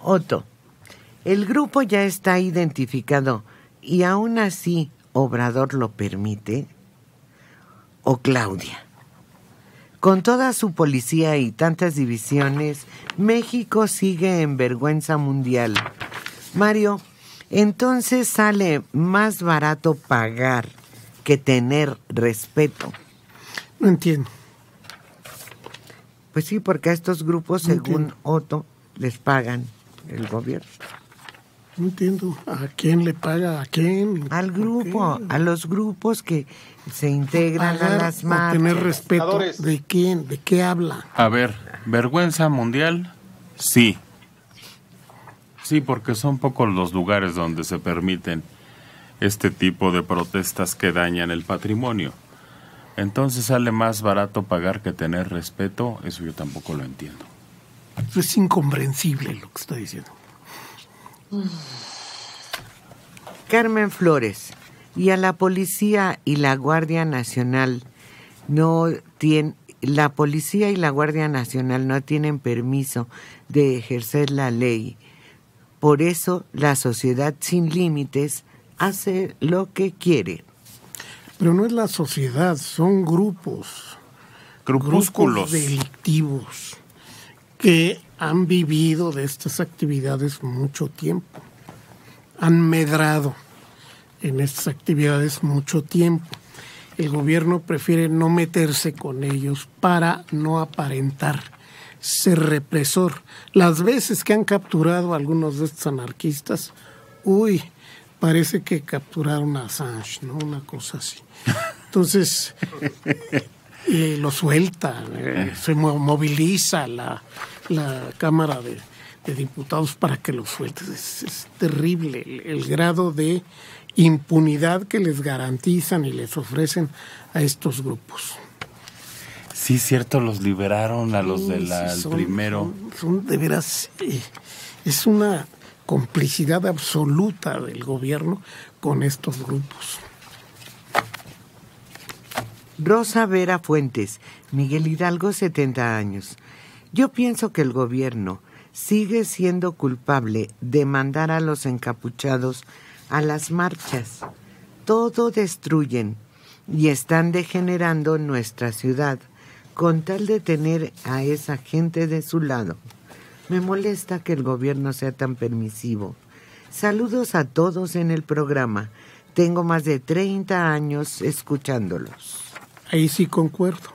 Otto, el grupo ya está identificado y aún así Obrador lo permite. O Claudia. Con toda su policía y tantas divisiones, México sigue en vergüenza mundial. Mario, entonces sale más barato pagar que tener respeto. No entiendo. Pues sí, porque a estos grupos, según Otto, les pagan el gobierno. No entiendo. ¿A quién le paga? ¿A quién? Al grupo, a los grupos que se integran a las marchas. tener respeto. ¿De quién? ¿De qué habla? A ver, vergüenza mundial, sí. Sí, porque son pocos los lugares donde se permiten este tipo de protestas que dañan el patrimonio. Entonces sale más barato pagar que tener respeto, eso yo tampoco lo entiendo. Es incomprensible lo que está diciendo. Carmen Flores, y a la policía y la Guardia Nacional no tienen, la policía y la Guardia Nacional no tienen permiso de ejercer la ley. Por eso la sociedad sin límites hace lo que quiere. Pero no es la sociedad, son grupos. Grupúsculos. delictivos que han vivido de estas actividades mucho tiempo. Han medrado en estas actividades mucho tiempo. El gobierno prefiere no meterse con ellos para no aparentar ser represor. Las veces que han capturado a algunos de estos anarquistas, uy, parece que capturaron a Assange, ¿no? Una cosa así. Entonces, eh, lo suelta, eh, se moviliza la, Cámara de, Diputados para que lo suelte. Es, terrible el, grado de impunidad que les garantizan y les ofrecen a estos grupos. Sí, cierto, los liberaron a los del primero. Son, de veras, eh, es una complicidad absoluta del gobierno con estos grupos. Rosa Vera Fuentes, Miguel Hidalgo, 70 años. Yo pienso que el gobierno sigue siendo culpable de mandar a los encapuchados a las marchas. Todo destruyen y están degenerando nuestra ciudad con tal de tener a esa gente de su lado. Me molesta que el gobierno sea tan permisivo. Saludos a todos en el programa. Tengo más de 30 años escuchándolos. Ahí sí concuerdo.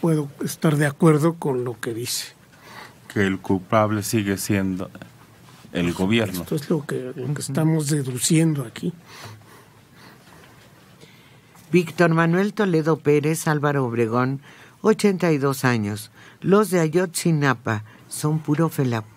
Puedo estar de acuerdo con lo que dice. Que el culpable sigue siendo el gobierno. Esto es lo que, lo que estamos deduciendo aquí. Víctor Manuel Toledo Pérez, Álvaro Obregón, 82 años. Los de Ayotzinapa son puro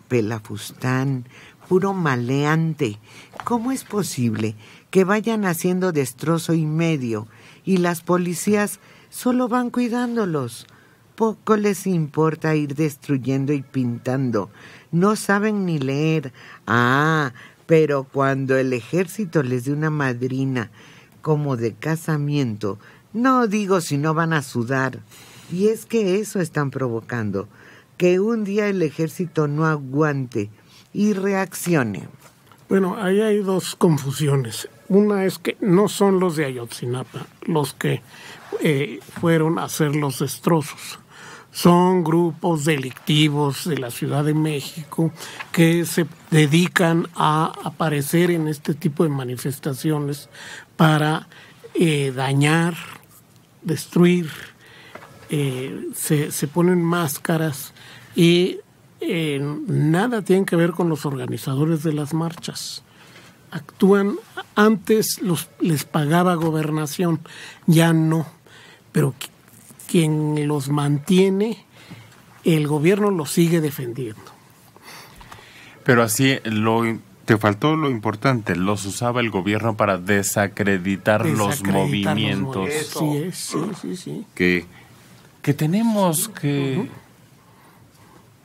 pelafustán, puro maleante. ¿Cómo es posible que vayan haciendo destrozo y medio y las policías solo van cuidándolos? Poco les importa ir destruyendo y pintando. No saben ni leer. Ah, pero cuando el ejército les dé una madrina como de casamiento, no digo si no van a sudar. Y es que eso están provocando, que un día el ejército no aguante y reaccione. Bueno, ahí hay dos confusiones. Una es que no son los de Ayotzinapa los que eh, fueron a hacer los destrozos. Son grupos delictivos de la Ciudad de México que se dedican a aparecer en este tipo de manifestaciones para eh, dañar, destruir, eh, se, se, ponen máscaras y nada tienen que ver con los organizadores de las marchas. Actúan, antes los, les pagaba gobernación, ya no, pero quien los mantiene, el gobierno los sigue defendiendo. Pero así lo te faltó lo importante, los usaba el gobierno para desacreditar, los movimientos. sí, sí, sí, Que que tenemos que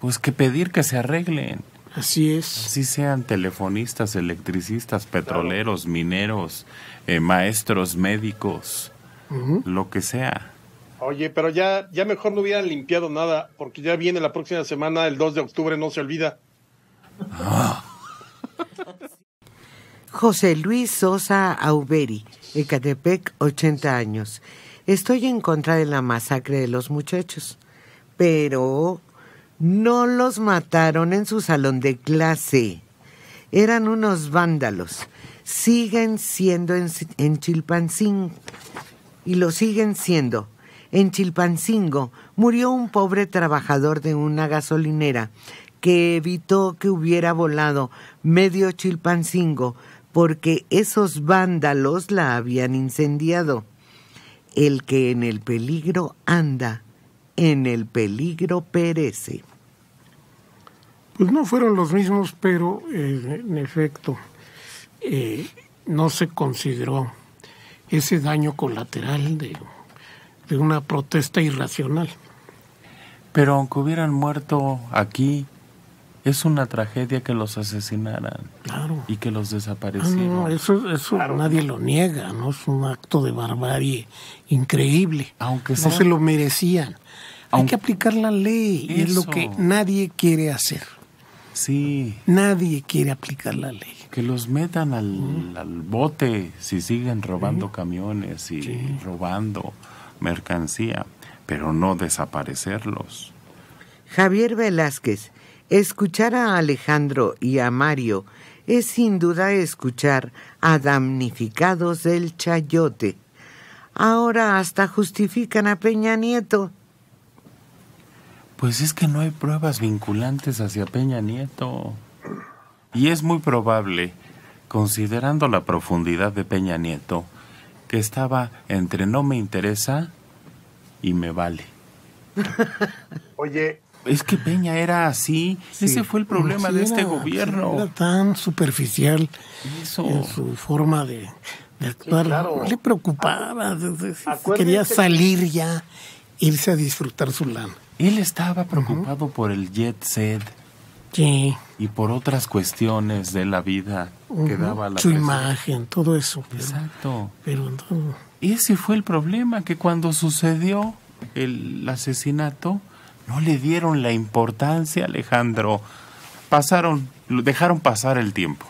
pues que pedir que se arreglen. Así es. Así sean telefonistas, electricistas, petroleros, mineros, eh, maestros, médicos, lo que sea. Oye, pero ya, ya mejor no hubieran limpiado nada, porque ya viene la próxima semana, el 2 de octubre, no se olvida. José Luis Sosa Auberi, Ecatepec, 80 años. Estoy en contra de la masacre de los muchachos, pero no los mataron en su salón de clase. Eran unos vándalos. Siguen siendo en, Chilpancingo. Y lo siguen siendo. En Chilpancingo murió un pobre trabajador de una gasolinera que evitó que hubiera volado medio Chilpancingo porque esos vándalos la habían incendiado. El que en el peligro anda, en el peligro perece. Pues no fueron los mismos, pero eh, en efecto eh, no se consideró ese daño colateral de, de una protesta irracional. Pero aunque hubieran muerto aquí, es una tragedia que los asesinaran Claro. y que los Ah, desaparecieran. no, eso eso nadie lo niega, ¿no? Es un acto de barbarie increíble. Aunque no sea- se lo merecían. Hay que aplicar la ley y es lo que nadie quiere hacer. Sí, Nadie quiere aplicar la ley. que los metan al, al bote si siguen robando camiones y robando mercancía, pero no desaparecerlos. Javier Velázquez, escuchar a Alejandro y a Mario es sin duda escuchar a damnificados del chayote. Ahora hasta justifican a Peña Nieto. Pues es que no hay pruebas vinculantes hacia Peña Nieto. Y es muy probable, considerando la profundidad de Peña Nieto, que estaba entre no me interesa y me vale. Oye, Es que Peña era así. Ese fue el problema Sí, de este era- gobierno. Era tan superficial Eso. en su forma de, de actuar. claro. No le preocupaba. Acuérdense- Quería salir ya, irse a disfrutar su lana. Él estaba preocupado por el jet set Sí. y por otras cuestiones de la vida que daba la su imagen, todo eso. Pero, Exacto. pero no. Ese fue el problema, que cuando sucedió el asesinato, no le dieron la importancia, Alejandro. Pasaron, dejaron pasar el tiempo.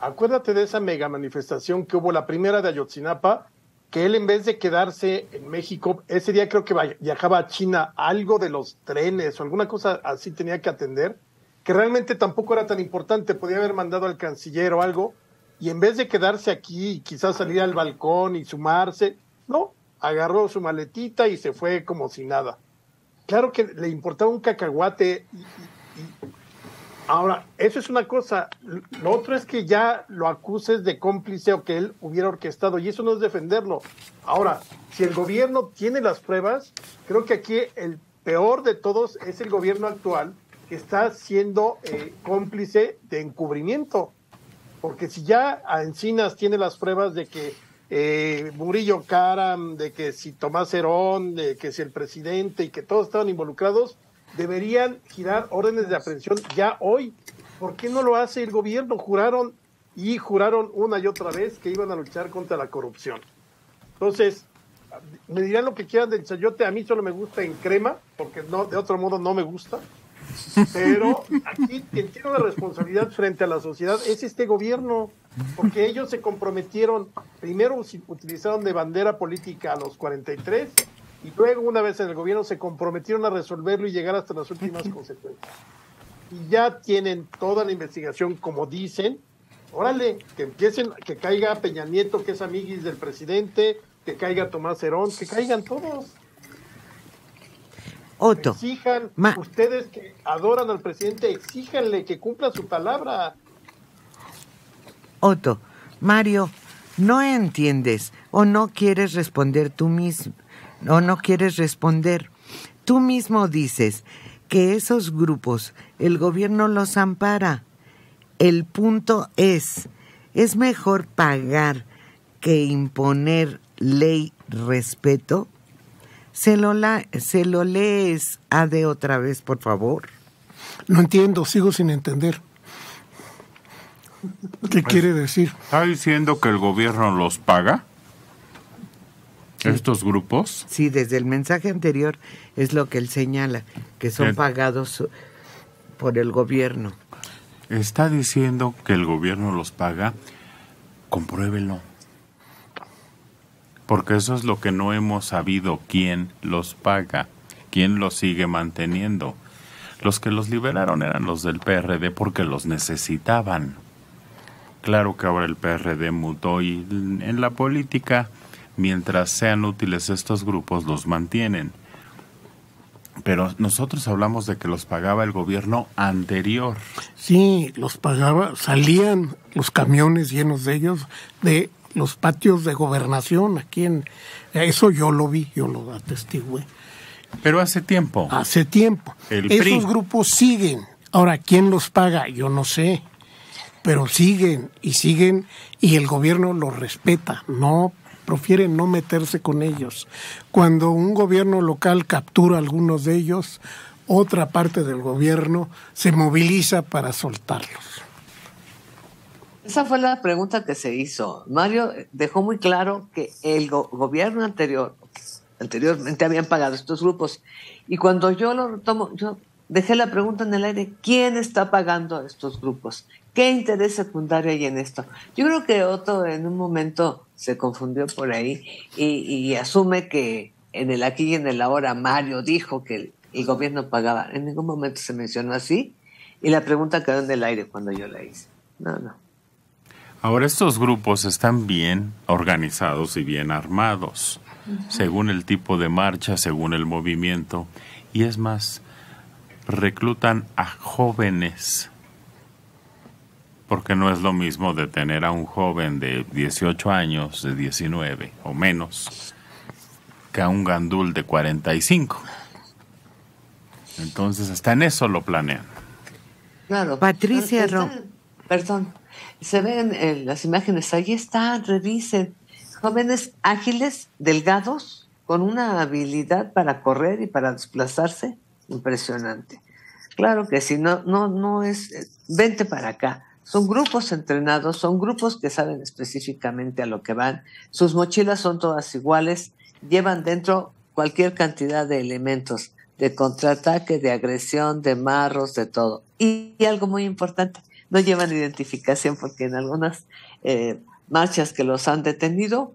acuérdate de esa mega manifestación que hubo, la primera de Ayotzinapa, que él en vez de quedarse en México, ese día creo que viajaba a China, algo de los trenes o alguna cosa así tenía que atender, que realmente tampoco era tan importante, podía haber mandado al canciller o algo, y en vez de quedarse aquí quizás salir al balcón y sumarse, no, agarró su maletita y se fue como si nada. Claro que le importaba un cacahuate y Ahora, eso es una cosa. Lo otro es que ya lo acuses de cómplice o que él hubiera orquestado, y eso no es defenderlo. Ahora, si el gobierno tiene las pruebas, creo que aquí el peor de todos es el gobierno actual, que está siendo eh, cómplice de encubrimiento. Porque si ya Encinas tiene las pruebas de que eh, Murillo Karam, de que si Tomás Herón, de que si el presidente y que todos estaban involucrados, deberían girar órdenes de aprehensión ya hoy. ¿Por qué no lo hace el gobierno? Juraron y juraron una y otra vez que iban a luchar contra la corrupción. Entonces, me dirán lo que quieran del chayote, a mí solo me gusta en crema, porque no, de otro modo no me gusta. Pero aquí quien tiene una responsabilidad frente a la sociedad es este gobierno, porque ellos se comprometieron, primero utilizaron de bandera política a los 43 y luego una vez en el gobierno se comprometieron a resolverlo y llegar hasta las últimas consecuencias. Y ya tienen toda la investigación como dicen, órale, que empiecen, que caiga Peña Nieto, que es amiguis del presidente, que caiga Tomás Herón, que caigan todos. Otto, Exijan, Ma- ustedes que adoran al presidente, exíjanle que cumpla su palabra. Otto, Mario, no entiendes o no quieres responder tú mismo, o no quieres responder. Tú mismo dices que esos grupos el gobierno los ampara. El punto es, es mejor pagar que imponer ley respeto. Se lo, la- se lo lees a de otra vez, por favor. No entiendo, sigo sin entender. ¿Qué quiere decir? ¿Está diciendo que el gobierno los paga? ¿Estos grupos? Sí, desde el mensaje anterior es lo que él señala, que son pagados por el gobierno. está diciendo que el gobierno los paga, compruébelo. Porque eso es lo que no hemos sabido, quién los paga, quién los sigue manteniendo. Los que los liberaron eran los del PRD porque los necesitaban. Claro que ahora el PRD mutó y en la política, mientras sean útiles estos grupos, los mantienen. Pero nosotros hablamos de que los pagaba el gobierno anterior. Sí, los pagaba, salían los camiones llenos de ellos de los patios de gobernación aquí en... Eso yo lo vi, yo lo atestigué. Pero hace tiempo. Hace tiempo. Esos grupos siguen. Ahora, ¿quién los paga? Yo no sé. Pero siguen y siguen y el gobierno los respeta. No prefieren no meterse con ellos. Cuando un gobierno local captura a algunos de ellos, otra parte del gobierno se moviliza para soltarlos. Esa fue la pregunta que se hizo. Mario dejó muy claro que el gobierno anterior, anteriormente habían pagado estos grupos. Y cuando yo lo retomo, yo dejé la pregunta en el aire, ¿quién está pagando estos grupos? ¿Qué interés secundario hay en esto? Yo creo que Otto en un momento se confundió por ahí y, asume que en el aquí y en el ahora Mario dijo que el, el, gobierno pagaba. En ningún momento se mencionó así y la pregunta quedó en el aire cuando yo la hice. No, no. Ahora estos grupos están bien organizados y bien armados, según el tipo de marcha, según el movimiento, y es más, reclutan a jóvenes porque no es lo mismo detener a un joven de 18 años, de 19 o menos, que a un gandul de 45. Entonces, hasta en eso lo planean. Claro. Patricia Perdón, se ven en las imágenes, ahí están, revisen. Jóvenes ágiles, delgados, con una habilidad para correr y para desplazarse impresionante. Claro que si no, no, no es, vente para acá. Son grupos entrenados, son grupos que saben específicamente a lo que van. Sus mochilas son todas iguales, llevan dentro cualquier cantidad de elementos, de contraataque, de agresión, de marros, de todo. Y, algo muy importante, no llevan identificación porque en algunas eh, marchas que los han detenido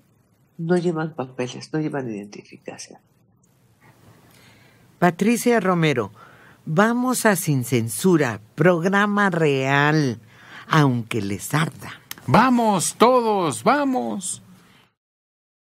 no llevan papeles, no llevan identificación. Patricia Romero, vamos a Sin Censura, programa real aunque les arda. Vamos, todos, vamos.